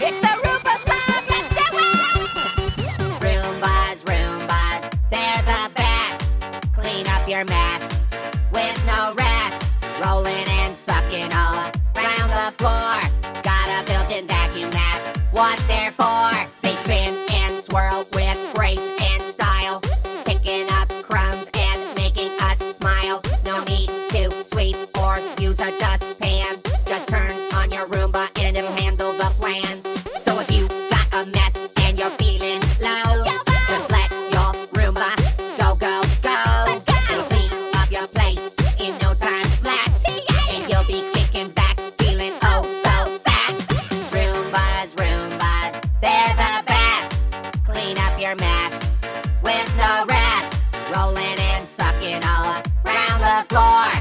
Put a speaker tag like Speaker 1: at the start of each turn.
Speaker 1: It's the Roomba song. Let's do it. Roombas, Roombas, they're the best. Clean up your mess with no rest. Rolling and sucking all around the floor. Got a built-in vacuum. That's what they're for. They spin and swirl with grace and style, picking up crumbs and making us smile. No need to sweep or use a dustpan. With no rest. Rolling and sucking all around the floor.